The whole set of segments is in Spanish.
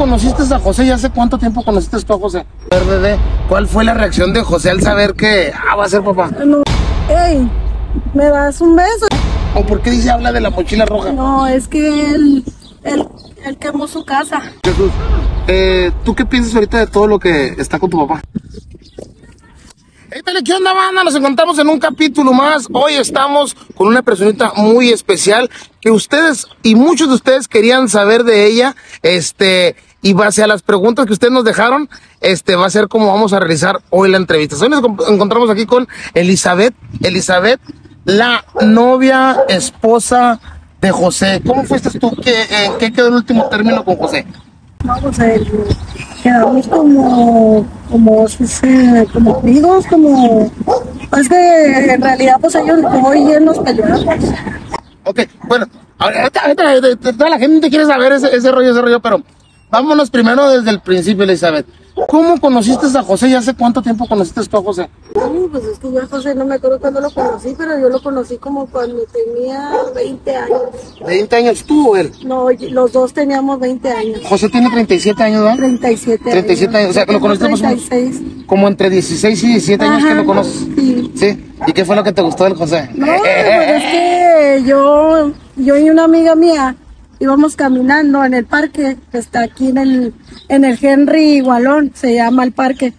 conociste a José y hace cuánto tiempo conociste tú a José? Bebé, ¿cuál fue la reacción de José al saber que ah, va a ser papá? No, ey, ¿me das un beso? ¿O por qué dice habla de la mochila roja? No, es que él, él, él quemó su casa. Jesús, eh, ¿tú qué piensas ahorita de todo lo que está con tu papá? ¿qué onda, banda? Nos encontramos en un capítulo más. Hoy estamos con una personita muy especial que ustedes y muchos de ustedes querían saber de ella. Este, y base a las preguntas que ustedes nos dejaron, este va a ser como vamos a realizar hoy la entrevista. Hoy nos encontramos aquí con Elizabeth. Elizabeth, la novia, esposa de José. ¿Cómo fuiste tú? ¿Qué, ¿En qué quedó el último término con José? Vamos a ver, quedamos como, como, eh, como amigos, como, es que en realidad pues ellos hoy nos peleamos. Ok, bueno, ahorita, ahorita, toda la gente quiere saber ese, ese rollo, ese rollo, pero vámonos primero desde el principio, Elizabeth. ¿Cómo conociste a José y hace cuánto tiempo conociste tú a José? Uy, pues es que yo a José no me acuerdo cuándo lo conocí, pero yo lo conocí como cuando tenía 20 años. ¿20 años tú o él? No, los dos teníamos 20 años. José tiene 37 años, ¿no? 37 años. 37 años, o sea, que lo conociste 36. como entre 16 y 17 años que lo conoces. Sí. ¿Sí? ¿Y qué fue lo que te gustó del José? No, pues es que yo, yo y una amiga mía íbamos caminando en el parque que está aquí en el, en el Henry Gualón, se llama el parque.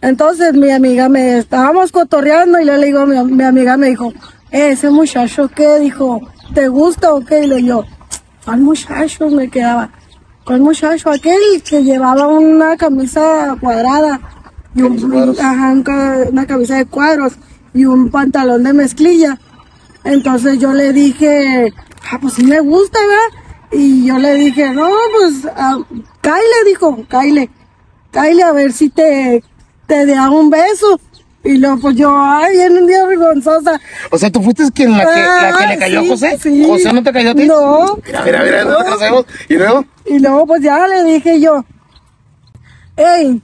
Entonces mi amiga me estábamos cotorreando y yo le digo, mi, mi amiga me dijo, eh, ese muchacho qué, dijo, ¿te gusta o qué? Y le digo, ¿cuál muchacho? Me quedaba, ¿cuál muchacho? Aquel que llevaba una camisa cuadrada y un, ajá, una camisa de cuadros y un pantalón de mezclilla. Entonces yo le dije, ah, pues sí me gusta, ¿verdad? Y yo le dije, no, pues, uh, Kyle, dijo, Kyle, Kyle, a ver si te, te da un beso. Y luego, pues yo, ay, en un día vergonzosa. O sea, ¿tú fuiste quien la que, la que le cayó a José? Sí. ¿José no te cayó a ti? No. Mira, mira, mira, no. ¿Y luego? Y luego, pues ya le dije yo, hey,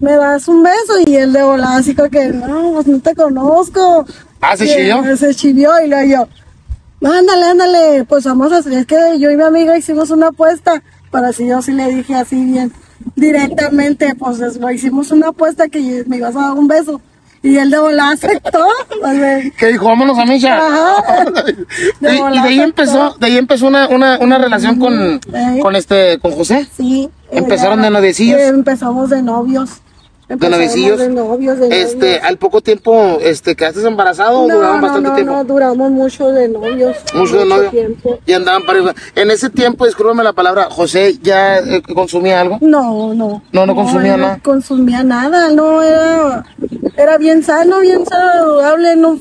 ¿me das un beso? Y él de volada, así como que, no, pues no te conozco. Ah, ¿se chivió? Se chivió y luego yo, ándale, ándale, pues vamos a hacer, es que yo y mi amiga hicimos una apuesta, para si yo sí le dije así bien directamente, pues hicimos una apuesta que me ibas a dar un beso. Y él de volada aceptó. ¿Qué dijo? Vámonos a Misha. Ajá. De y, y, de ahí empezó, de ahí empezó una, una, una relación con, con este, con José. Sí. Empezaron de noviecillos. Empezamos de novios. De noviecillos. De novios, de novios. Este, al poco tiempo, este, ¿quedaste embarazado no, o duraban no, bastante no, tiempo? No, duramos mucho de novios. Mucho, de novios. Y andaban para En ese tiempo, discúlpame la palabra, José ya eh, consumía algo. No, no. No, no consumía nada. No consumía nada, no era, era bien sano, bien saludable, no,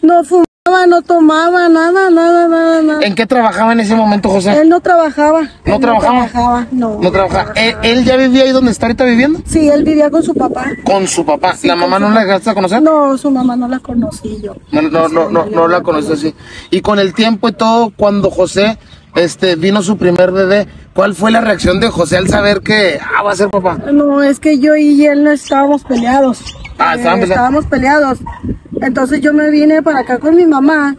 no fumaba no tomaba, nada, nada, nada, nada. ¿En qué trabajaba en ese momento, José? Él no trabajaba. ¿No trabajaba? No trabajaba, no. ¿No trabajaba? ¿Él, ¿Él, ya vivía ahí donde está ahorita viviendo? Sí, él vivía con su papá. ¿Con su papá? Sí, ¿La mamá no la llegaste a conocer? No, su mamá no la conocí yo. No, no, no, no, no la conocí así. Y con el tiempo y todo, cuando José este, vino su primer bebé, ¿cuál fue la reacción de José al saber que ah, va a ser papá? No, es que yo y él no estábamos peleados. Ah, eh, estábamos peleados. Entonces yo me vine para acá con mi mamá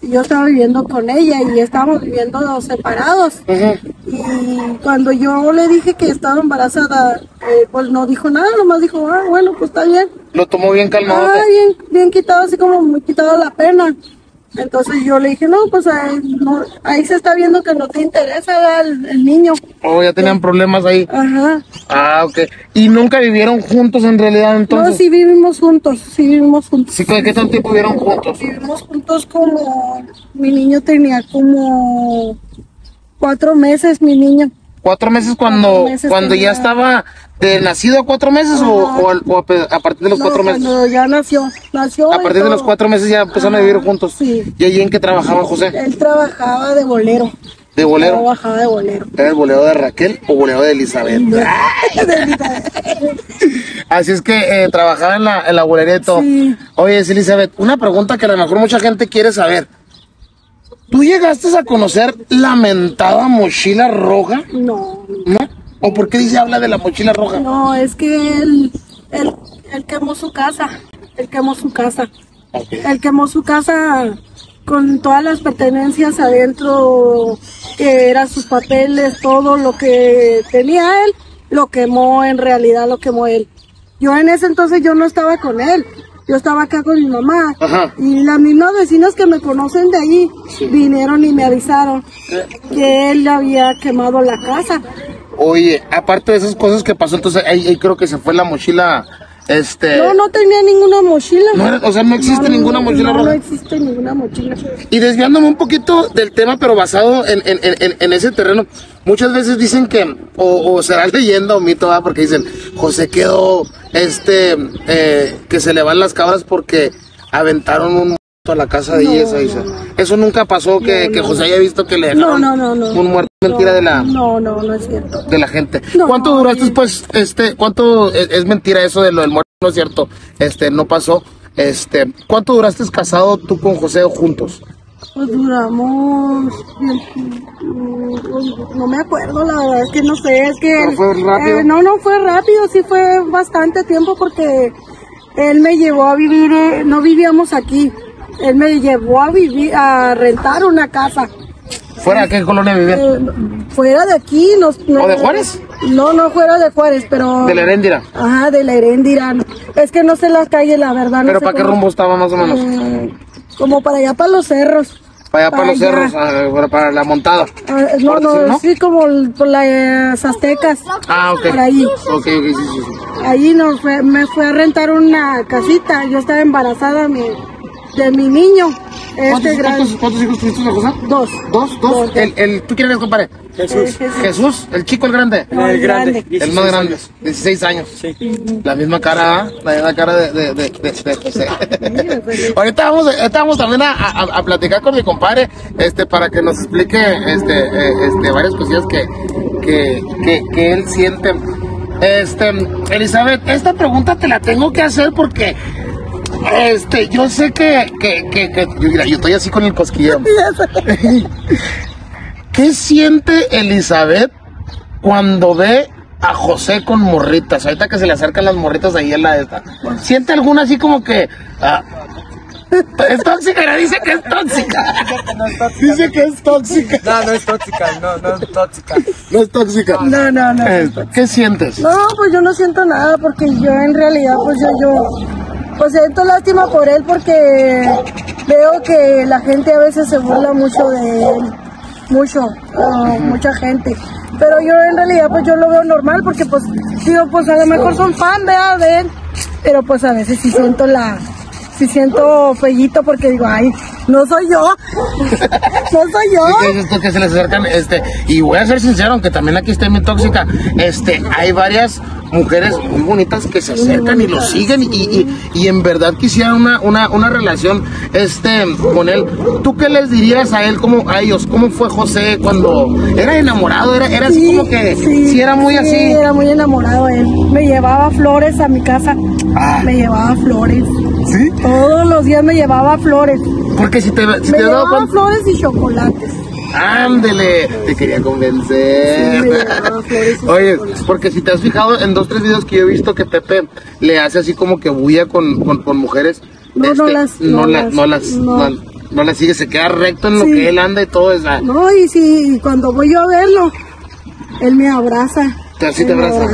y yo estaba viviendo con ella y estábamos viviendo separados. Uh -huh. Y cuando yo le dije que estaba embarazada, eh, pues no dijo nada, nomás dijo, ah, bueno, pues está bien. Lo tomó bien calmado. Ah, bien, bien quitado, así como muy quitado la pena. Entonces yo le dije, no, pues ahí, no, ahí se está viendo que no te interesa el, el, niño. Oh, ya tenían problemas ahí. Ajá. Ah, ok. ¿Y nunca vivieron juntos en realidad entonces? No, sí vivimos juntos, sí vivimos juntos. ¿Sí, ¿Qué tanto tiempo vivieron juntos? Vivimos juntos como, mi niño tenía como cuatro meses, mi niño. ¿Cuatro meses cuando, cuatro meses cuando tenía... ya estaba de nacido a cuatro meses o, o, o, a partir de los no, cuatro meses? Cuando ya nació, nació. A partir de los cuatro meses ya empezaron Ajá, a vivir juntos. Sí. ¿Y allí en qué trabajaba José? Él trabajaba de bolero. ¿De bolero? Trabajaba de bolero. ¿Era el bolero de Raquel o bolero de Elizabeth? No, de Elizabeth. Así es que eh, trabajaba en la, en la bolería. Sí. Oye, Elizabeth, una pregunta que a lo mejor mucha gente quiere saber. ¿Tú llegaste a conocer la mentada mochila roja? No. ¿No? ¿O por qué dice habla de la mochila roja? No, es que él, él, él quemó su casa. Él quemó su casa. Okay. Él quemó su casa con todas las pertenencias adentro, que eran sus papeles, todo lo que tenía él, lo quemó en realidad, lo quemó él. Yo en ese entonces yo no estaba con él, yo estaba acá con mi mamá Ajá. y las mismas vecinas que me conocen de allí vinieron y me avisaron que él había quemado la casa. Oye, aparte de esas cosas que pasó, entonces ahí, ahí creo que se fue la mochila, este... No, no tenía ninguna mochila. no era- o sea, no existe No, ninguna mochila no, roja. No existe ninguna mochila. Y desviándome un poquito del tema, pero basado en, en, en, en ese terreno, muchas veces dicen que, o, o será leyenda o mito, ¿verdad? porque dicen, José quedó, este, eh, que se le van las cabras porque aventaron un a la casa de No, ella, dice. Eso nunca pasó, que. José haya visto que le dejaron no, no, no. un muerto, mentira de la... No, no, no es cierto. de la gente. ¿Cuánto duraste pues este cuánto es, es mentira eso de lo del muerto? No es cierto. Este no pasó. Este, ¿cuánto duraste casado tú con José o juntos? Pues duramos. No me acuerdo, la verdad es que no sé, es que. ¿Pero fue rápido? eh, no, no fue rápido, sí fue bastante tiempo porque él me llevó a vivir, eh, no vivíamos aquí. Él me llevó a vivir, a rentar una casa. ¿Fuera de qué colonia vivían? Eh, fuera de aquí. Nos, no- ¿O de Juárez? No, no fuera de Juárez, pero. De la Heréndira. Ajá, de la Heréndira. Es que no sé las calles, la verdad. no ¿Pero sé para qué cómo- rumbo estaba más o menos? Eh, como para allá, para los cerros. Para allá, para los allá. cerros, ah, para, la montada. Ah, no, no, decir, ¿no? sí, como por las aztecas. Ah, ok. Por ahí. Ok, ok, sí, sí, sí. Ahí nos fue, me fue a rentar una casita. Yo estaba embarazada mi- de mi niño. ¿Cuántos, Este gran. cuántos- cuántos hijos tuviste, José? Dos. ¿Dos? ¿Dos? El, el, ¿Tú quién eres, compadre? Jesús. Jesús, el chico, el grande. No, el grande. El más grande, 16 años. La misma cara, ¿ah? la misma cara de, de, de, de- de José. ahorita, vamos, vamos también a, a, a platicar con mi compadre este, para que nos explique este, eh, este, varias cosillas que, que, que, que él siente. Este, Elizabeth, esta pregunta te la tengo que hacer porque este, yo sé que, que, que, que- yo, mira, yo estoy así con el cosquilleo. ¿Qué siente Elizabeth cuando ve a José con morritas? Ahorita que se le acercan las morritas ahí en la esta. ¿Siente alguna así como que... ah, es tóxica, ¿no? dice que es tóxica. Dice que es tóxica. No, no es tóxica, no, no es tóxica. No es tóxica. No, no, no. Esto, ¿Qué sientes? No, pues yo no siento nada porque yo en realidad pues yo, yo pues siento lástima por él porque veo que la gente a veces se burla mucho de él, mucho, mucha gente. Pero yo en realidad pues yo lo veo normal porque pues digo pues a lo mejor son fan ¿verdad? de él, pero pues a veces sí siento la, sí siento fellito porque digo, ay, no soy yo, no soy yo. ¿Qué dices tú que se les acercan? Este, y voy a ser sincero, aunque también aquí esté mi tóxica, este, hay varias mujeres muy bonitas que se acercan y lo siguen y, y, y en verdad quisieran una, una, una relación este, con él. ¿Tú qué les dirías a él, como a ellos? ¿Cómo fue José cuando era enamorado? Era, era así como que, sí, era muy sí, así. era muy enamorado él. Me llevaba flores a mi casa. Ah. Me llevaba flores. ¿Sí? Todos los días me llevaba flores. Porque si te, si Me te dado llevaba flores y chocolates. Ándele, te quería convencer. Sí, Oye, porque si te has fijado en dos, tres videos que yo he visto que Pepe le hace así como que bulla con, con, con mujeres. No, no las- no, no la- las- no las, no. las sigue, se queda recto en lo que él anda y todo eso. No, y si y cuando voy yo a verlo, él me abraza. Te- así abraza.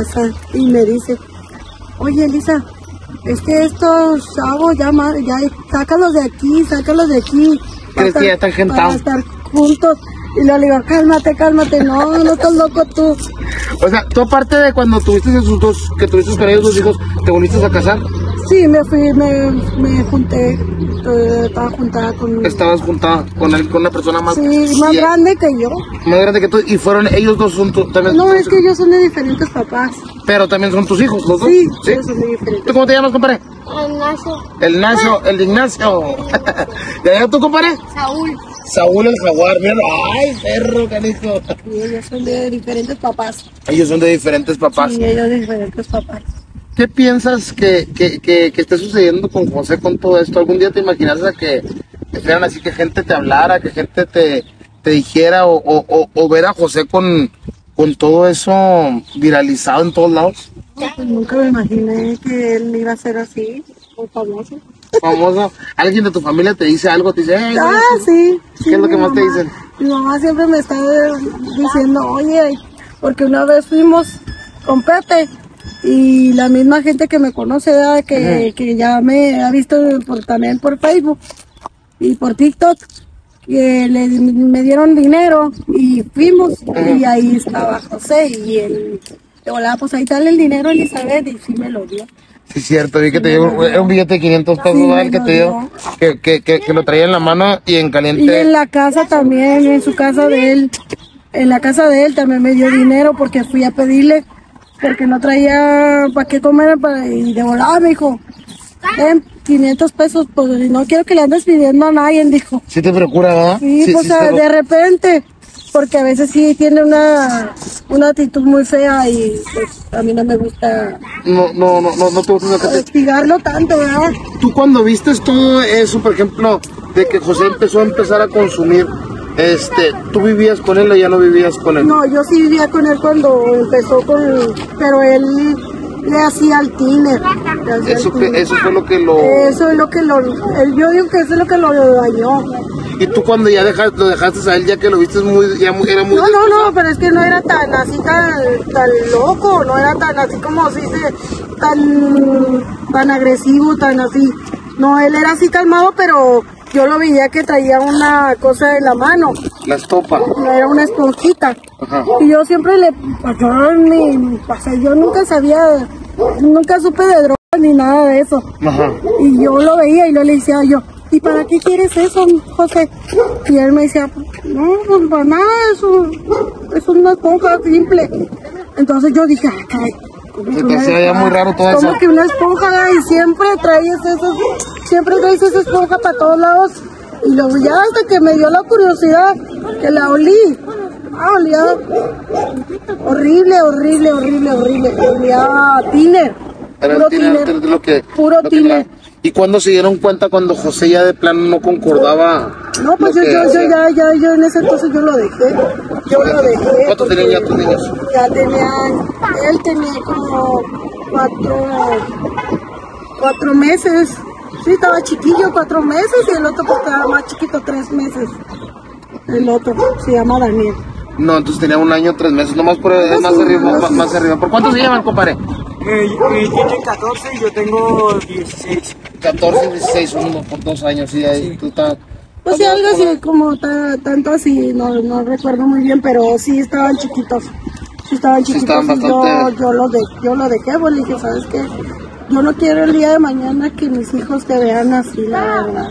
Y me dice, oye Elisa, es que estos chavos ya, ya sácalos de aquí, sácalos de aquí. ¿Crees que ya están gentados? Para estar juntos. Y le digo, cálmate, cálmate, no, no estás loco tú. O sea, tú aparte de cuando tuviste esos dos, que tuviste con ellos dos hijos, ¿te volviste a casar? Sí, me fui, me, me junté, eh, estaba juntada con... Estabas juntada con, él, con una persona más, Sí, más grande que yo. más grande que tú, y fueron ellos dos son tu- también No, es que ellos son de diferentes papás. Pero también son tus hijos, los dos. Sí, ellos son de diferentes. ¿Tú cómo te llamas, compadre? Ignacio, El Ignacio, el de Ignacio. ¿De allá tú, compadre? Saúl, Saúl el jaguar, mira. Ay, perro, canijo. Y ellos son de diferentes papás. Ellos son de diferentes papás. Sí, ellos de diferentes papás. ¿Qué piensas que, que, que, que esté sucediendo con José con todo esto? ¿Algún día te imaginas a que te fueran así, que gente te hablara, que gente te, te dijera o, o, o, o ver a José con, con todo eso viralizado en todos lados? Pues nunca me imaginé que él iba a ser así, muy famoso. famoso. ¿Alguien de tu familia te dice algo? Te dice, "Ey, Ah, sí. ¿Qué es lo que más te dicen? Mi mamá siempre me está diciendo, oye, porque una vez fuimos con Pepe y la misma gente que me conoce, que, que ya me ha visto por, también por Facebook y por TikTok, que le, me dieron dinero y fuimos y ahí estaba José y él, hola, pues ahí está el dinero Elizabeth y sí me lo dio. Sí, cierto, vi que te dio era un billete de 500 pesos, que te dio, que, que, que, que lo traía en la mano y en Y caliente. en la casa también, en su casa de él, en la casa de él también me dio dinero porque fui a pedirle, porque no traía para qué comer para, y de volada me dijo, ten 500 pesos, pues no quiero que le andes pidiendo a nadie, dijo. Sí te procura, ¿verdad? Sí, pues sí, de repente, porque a veces sí tiene una, una actitud muy fea y pues a mí no me gusta No, no, no, no, no te gusta tanto, ¿verdad? Tú cuando vistes todo eso, por ejemplo, de que José empezó a empezar a consumir, este, ¿tú vivías con él o ya no vivías con él? No, yo sí vivía con él cuando empezó con, pero él le hacía al tiner. hacía Eso, al que, tiner. eso fue lo que lo... Eso es lo que lo, él- yo digo que eso es lo que lo dañó. Y tú cuando ya dejas, lo dejaste a él, ya que lo viste muy, ya muy- era muy... No, no, no, pero es que no era tan así, tan, tan loco, no era tan así como si se, tan, tan agresivo, tan así. No, él era así calmado, pero yo lo veía que traía una cosa en la mano, La estopa. era una esponjita. Ajá. Y yo siempre le, pues yo, ni, o sea, yo nunca sabía, nunca supe de drogas ni nada de eso. Ajá. Y yo lo veía y yo le decía yo, ¿y para qué quieres eso, José? Y él me decía, no, pues para nada, eso es una esponja simple. Entonces yo dije, ah, caray. ¿cómo Se que te hacía ya muy raro todo Como eso. que una esponja y siempre traes eso, siempre traes esa esponja para todos lados. Y luego ya hasta que me dio la curiosidad, que la olí. Ah, olía horrible, horrible, horrible, horrible. Olía a tiner. Puro tiner, tiner. de lo que... Puro lo tiner. ¿Y cuando se dieron cuenta cuando José ya de plano no concordaba? No, pues yo, que yo, yo ya, ya, yo en ese entonces yo lo dejé. Yo lo dejé. ¿Cuántos tenían ya tus niños? Ya tenía, él tenía como cuatro, cuatro meses. Sí, estaba chiquillo, cuatro meses, y el otro pues estaba más chiquito, tres meses. El otro se llama Daniel. No, entonces tenía un año, tres meses, nomás por es más sí, arriba, no, más, sí. más arriba. ¿Por cuánto se llevan, compadre? Eh, eh, tiene 14 y yo tengo 16. 14, 16, uno por dos años, y ahí tú estás... Pues sí, algo así, como ta- tanto así, no, no recuerdo muy bien, pero sí estaban chiquitos. Sí estaban Sí chiquitos estaban y yo, bastante- yo, lo de, yo lo dejé, pues le dije, ¿sabes qué? Yo no quiero el día de mañana que mis hijos te vean así, la verdad.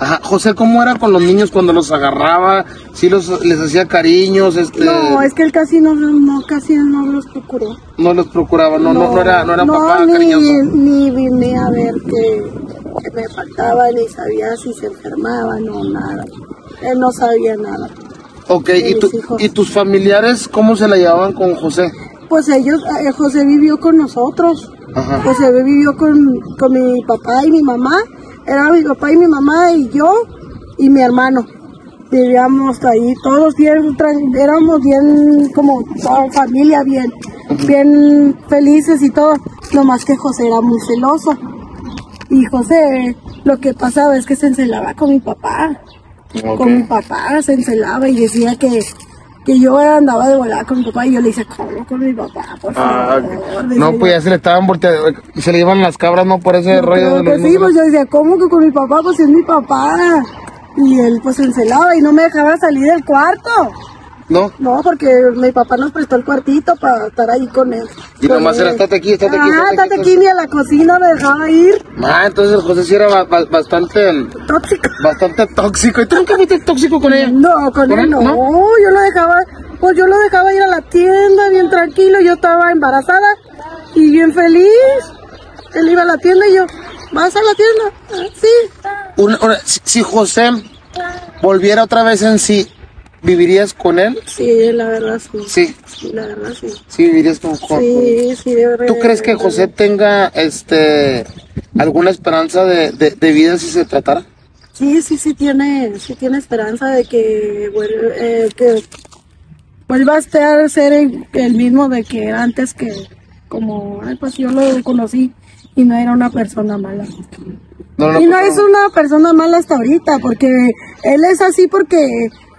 Ajá, José, ¿cómo era con los niños cuando los agarraba? ¿Sí los, les hacía cariños? Este, No, es que él casi no, no casi no los procuró. no los procuraba, no, no, no era, no era papá ni, cariñoso. ni vine a ver que, que me faltaba, ni sabía si se enfermaba, no, nada. Él no sabía nada. Ok, ¿y, tu-. ¿y tus familiares cómo se la llevaban con José? Pues ellos, eh, José vivió con nosotros. Ajá. José vivió con, con mi papá y mi mamá. Era mi papá y mi mamá y yo y mi hermano. Vivíamos ahí todos bien, éramos bien como toda familia, bien, bien felices y todo. Nomás que José era muy celoso. Y José, lo que pasaba es que se encelaba con mi papá con mi papá, se encelaba y decía que, que yo andaba de volada con mi papá y yo le decía, ¿cómo con mi papá? Por Ah, favor. no, pues ya se le estaban volteando, se le iban las cabras, ¿no? Por ese rollo Pero de pues sí, pues yo decía, ¿cómo que con mi papá? Pues es mi papá. Y él pues encelaba y no me dejaba salir del cuarto. ¿No? No, porque mi papá nos prestó el cuartito para estar ahí con él. Y Con nomás él. era, "Estate aquí, estate aquí, Ah, estate aquí". ni a la cocina me dejaba ir. Ah, entonces José sí era ba- ba- bastante, Tóxico. bastante tóxico. ¿Y tú nunca fuiste tóxico con ella? No, con, ¿Con él él? no. ¿No? Yo lo dejaba, pues yo lo dejaba ir a la tienda bien tranquilo. Yo estaba embarazada y bien feliz. Él iba a la tienda y yo, ¿vas a la tienda? "Ah, Sí. Una- si José volviera otra vez en sí, ¿vivirías con él? Sí, la verdad sí. Sí, Sí, la verdad sí. sí vivirías con José. Sí, sí, de verdad. ¿Tú crees que José tenga este alguna esperanza de, de- de vida si se tratara? Sí, sí, sí tiene, sí tiene esperanza de que, eh, que vuelva a estar, ser el, el mismo de que antes que, como, ay, pues yo lo conocí y no era una persona mala. No, no, y no pero- es una persona mala hasta ahorita, porque él es así porque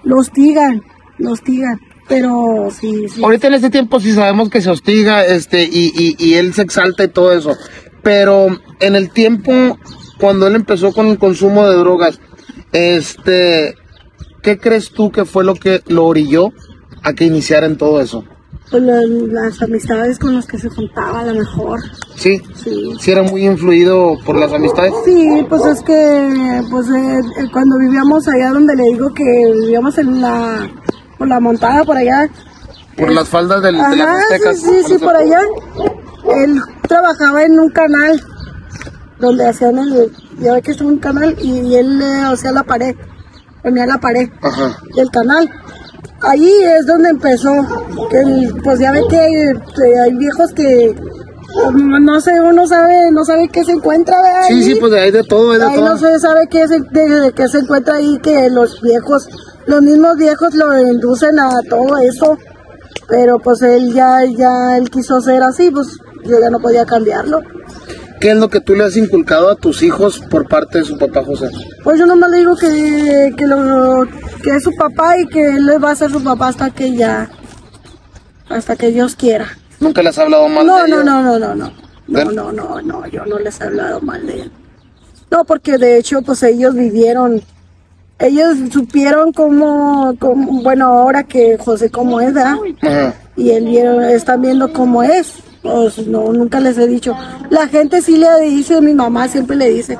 lo hostigan, lo hostigan. Pero sí, sí. Ahorita en este tiempo sí sabemos que se hostiga, este, y, y, y él se exalta y todo eso. Pero en el tiempo, cuando él empezó con el consumo de drogas, este, ¿qué crees tú que fue lo que lo orilló a que iniciara en todo eso? Pues la- las amistades con las que se juntaba, a lo mejor. Sí, Sí. sí era muy influido por las amistades. Sí, pues es que pues eh, eh, cuando vivíamos allá donde le digo que vivíamos en la por la montada por allá. Por las faldas del, de las Ajá, aztecas. sí, sí, sí, por allá. Él trabajaba en un canal donde hacían el ya ve que es un canal y, y él eh, hacía la pared, ponía la pared Ajá. del canal. Ahí es donde empezó, que el- pues ya ve que hay, que hay viejos que pues, no sé, uno sabe, no sabe qué se encuentra, ¿verdad? Sí, ahí. sí, pues de ahí de todo, hay de Ahí todo. no se sabe qué se, de, de qué se encuentra ahí, que los viejos, los mismos viejos lo inducen a todo eso, pero pues él ya, ya, él quiso ser así, pues yo ya no podía cambiarlo. ¿Qué es lo que tú le has inculcado a tus hijos por parte de su papá José? Pues yo nomás le digo que, que, lo, que es su papá y que él va a ser su papá hasta que ya, hasta que Dios quiera. ¿Nunca le has hablado mal No, de no, ellos? no, no, no, no. No, ¿Ven? no, no, no, yo no les he hablado mal de él. No, porque de hecho, pues ellos vivieron, ellos supieron cómo, cómo- bueno, ahora que José cómo es, ¿verdad? Ajá. Y él vieron, están viendo cómo es. Pues no, nunca les he dicho. La gente sí le dice, mi mamá siempre le dice,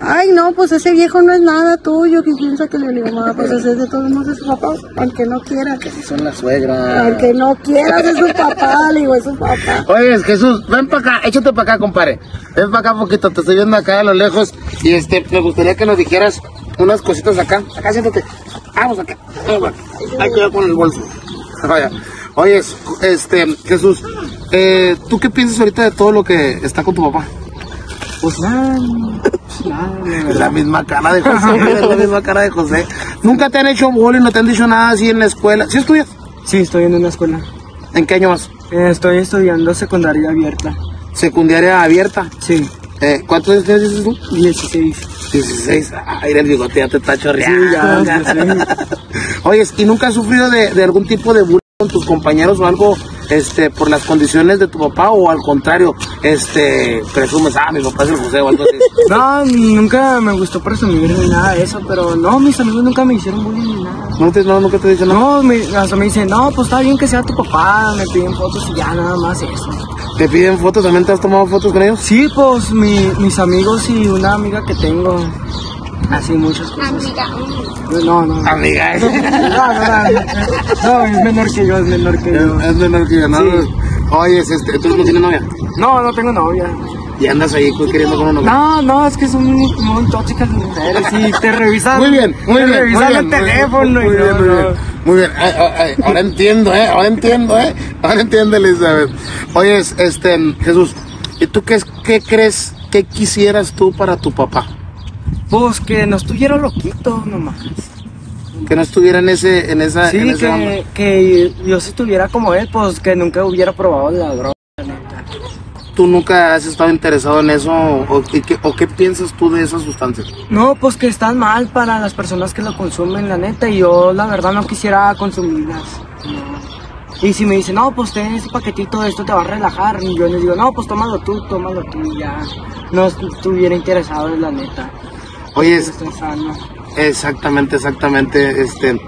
ay no, pues ese viejo no es nada tuyo, que piensa que le digo, mamá, pues ese es de todos modos es su papá, aunque no quiera. Son las suegras. Aunque no quieras, es su papá, le digo, es su papá. Oye, Jesús, ven para acá, échate para acá, compadre. Ven para acá poquito, te estoy viendo acá a lo lejos. Y este, me gustaría que nos dijeras unas cositas acá. Acá, siéntate. Vamos acá. Vamos acá. Hay que ver con el bolso. Vaya. Oye, este, Jesús, eh, ¿tú qué piensas ahorita de todo lo que está con tu papá? Pues nada, nada, la misma cara de José, la misma cara de José. Nunca te han hecho bullying, no te han dicho nada así en la escuela. ¿Sí estudias? Sí, estoy en una escuela. ¿En qué año más? Eh, estoy estudiando secundaria abierta. Secundaria abierta. Sí, Eh, ¿Cuántos años tienes tú? 16. 16. Ay, el bigote ya te está chorreando. Sí, ya, ya. Oye, ¿y nunca has sufrido de, de algún tipo de bullying con tus compañeros o algo este, por las condiciones de tu papá o al contrario, este, presumes, ah, mi papá es el José o algo así? No, nunca me gustó presumir ni nada de eso, pero no, mis amigos nunca me hicieron bullying ni nada. ¿No te, no, nunca te dicho nada? No, me, hasta me dicen, no, pues está bien que sea tu papá, me piden fotos y ya, nada más eso. ¿Te piden fotos? ¿También te has tomado fotos con ellos? Sí, pues mi- mis amigos y una amiga que tengo, así muchas cosas. No, no, no. Amiga, No, no, no, no, es menor que yo, es menor que yo. es menor que yo, ¿no? Sí. Oye, este, ¿tú no tienes novia? No, no tengo novia. Y andas ahí queriendo con una novia. No, no, es que son muy, muy tóxicas las mujeres y te revisan. Muy bien, muy te bien. revisan muy el bien, teléfono Muy y bien, no, muy no. bien. Muy bien. Ay, ay, ay, ahora entiendo, ¿eh? Ahora entiendo, ¿eh? Ahora entiendo, Elizabeth. Oye, este, Jesús, ¿y tú qué, qué crees que quisieras tú para tu papá? Pues que no estuviera loquito nomás. Que no estuviera en ese, en esa, Sí, en ese que, que yo si estuviera como él, pues que nunca hubiera probado la droga. la neta. ¿Tú nunca has estado interesado en eso o, y qué, o qué piensas tú de esas sustancias? No, pues que están mal para las personas que lo consumen, la neta, y yo la verdad no quisiera consumirlas. no. Y si me dicen, no, pues ten este paquetito, esto te va a relajar, y yo les digo, no, pues tómalo tú, tómalo tú, y ya. No estuviera interesado en la neta. Oye, Pues, estoy sano. Exactamente, exactamente. Este,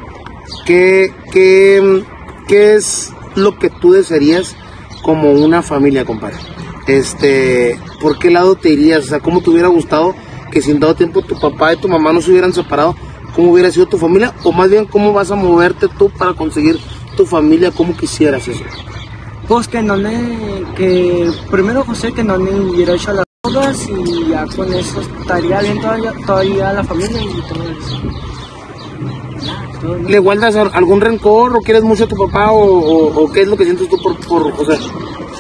¿qué, qué, ¿Qué es lo que tú desearías como una familia, compadre? Este, ¿por qué lado te irías? O sea, ¿cómo te hubiera gustado que sin dado tiempo tu papá y tu mamá no se hubieran separado? ¿Cómo hubiera sido tu familia? O más bien, ¿cómo vas a moverte tú para conseguir tu familia? ¿Cómo quisieras eso? Pues que no le. que primero José que no le hubiera hecho las drogas y ya con eso estaría bien todavía, todavía la familia y todo eso. Ya, todo bien. ¿Le guardas al- algún rencor o quieres mucho a tu papá o, o- o qué es lo que sientes tú por, por José?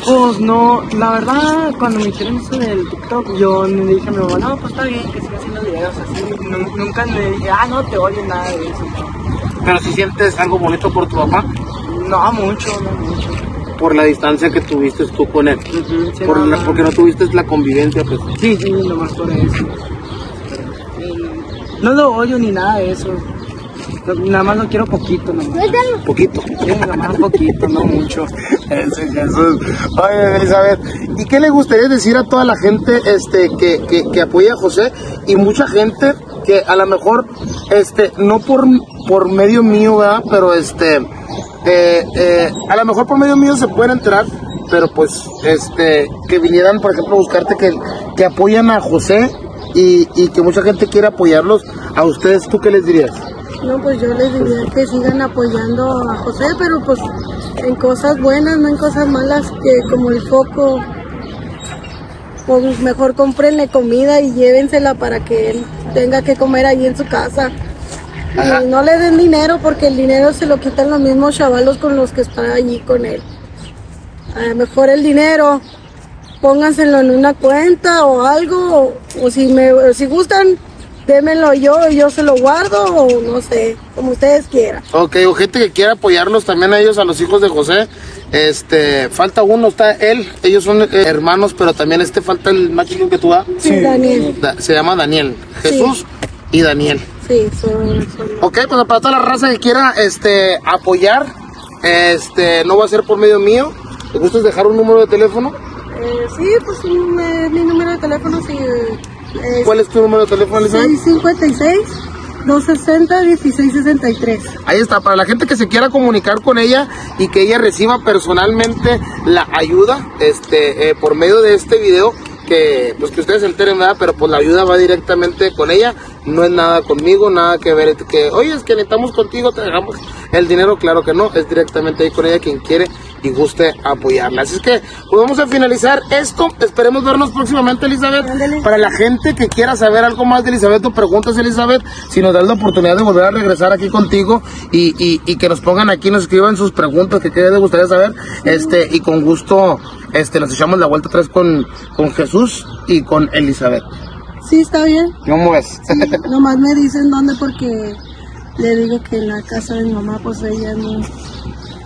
Pues no, la verdad, cuando me hicieron eso del TikTok, yo le dije a mi mamá, no, pues está bien, que siga haciendo videos así. Nu- nunca le dije, ah, no te oye nada de eso. Pero si sientes algo bonito por tu papá, No mucho, no mucho. Por la distancia que tuviste tú con él. Ujú, sí, Por no, la- no. porque no tuviste la convivencia, pues. Sí, sí, nomás por eso. No lo odio ni nada de eso. No, Nada más lo quiero poquito, nomás. Poquito. Sí, nada más poquito, no mucho. Ese Jesús. Oye, Elizabeth, ¿y qué le gustaría decir a toda la gente este, que, que, que apoya a José y mucha gente que a lo mejor, este, no por, por medio mío, ¿verdad? Pero este, eh, eh, a lo mejor por medio mío se pueden enterar, pero pues, este, que vinieran, por ejemplo, a buscarte que, que apoyan a José y, y que mucha gente quiere apoyarlos. A ustedes, ¿tú qué les dirías? No, pues yo les diría que sigan apoyando a José, pero pues en cosas buenas, no en cosas malas, que como el foco, pues mejor cómprenle comida y llévensela para que él tenga que comer ahí en su casa. Y no le den dinero porque el dinero se lo quitan los mismos chavalos con los que están allí con él. A lo mejor el dinero, pónganselo en una cuenta o algo, o, o si me si gustan, démelo yo y yo se lo guardo o no sé, como ustedes quieran. Ok, o gente que quiera apoyarlos también a ellos, a los hijos de José. Este, falta uno, está él, ellos son eh, hermanos, pero también este falta el más chiquito que tú da. Sí, Daniel. Da- se llama Daniel, Jesús y Daniel. Sí, Ok, pues para toda la raza que quiera este, apoyar, este, no va a ser por medio mío. ¿Te gusta dejar un número de teléfono? Eh, sí, pues eh, mi número de teléfono sí, es ¿Cuál es tu número de teléfono, Elizabeth? 656 260 1663. Ahí está, para la gente que se quiera comunicar con ella y que ella reciba personalmente la ayuda este, eh, por medio de este video, que pues que ustedes se enteren, ¿verdad? Pero pues la ayuda va directamente con ella, no es nada conmigo, nada que ver, que oye, es que necesitamos contigo, te dejamos el dinero, claro que no, es directamente ahí con ella quien quiere y guste apoyarla. Así es que pues vamos a finalizar esto, esperemos vernos próximamente, Elizabeth, Ándale. para la gente que quiera saber algo más de Elizabeth o preguntas, Elizabeth, si nos das la oportunidad de volver a regresar aquí contigo y, y, y que nos pongan aquí, nos escriban sus preguntas que les gustaría saber, este, y con gusto, este, nos echamos la vuelta atrás con, con Jesús y con Elizabeth. Sí, está bien. ¿Cómo ves? Nomás me dicen dónde porque le digo que en la casa de mi mamá, pues ella es muy,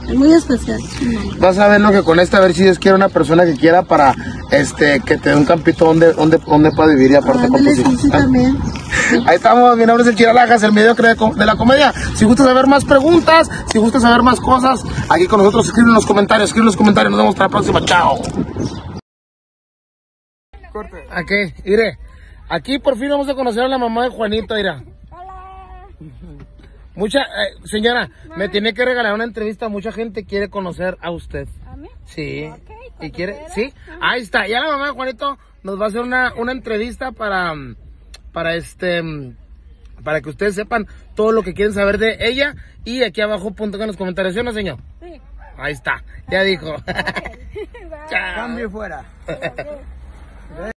es muy especial. Vas a ver lo que con esta, a ver si Dios quiere una persona que quiera para, este, que te dé un campito donde, donde, donde pueda vivir y aparte con tus hijos. también. Ahí estamos, mi nombre es el Chiralajas, el mediocre de, la comedia. Si gustas saber más preguntas, si gustas saber más cosas, aquí con nosotros escriben en los comentarios, escriben en los comentarios, nos vemos hasta la próxima, chao. Aquí, mire, aquí por fin vamos a conocer a la mamá de Juanito, mira. Mucha, eh, señora, me tiene que regalar una entrevista, mucha gente quiere conocer a usted. ¿A mí? Sí. ¿Y quiere? Sí. Ahí está. Ya la mamá de Juanito nos va a hacer una, una entrevista para, para este, para que ustedes sepan todo lo que quieren saber de ella. Y aquí abajo punto en los comentarios, ¿sí o no, señor? Sí. Ahí está. Ya dijo. Chao. Cambio fuera.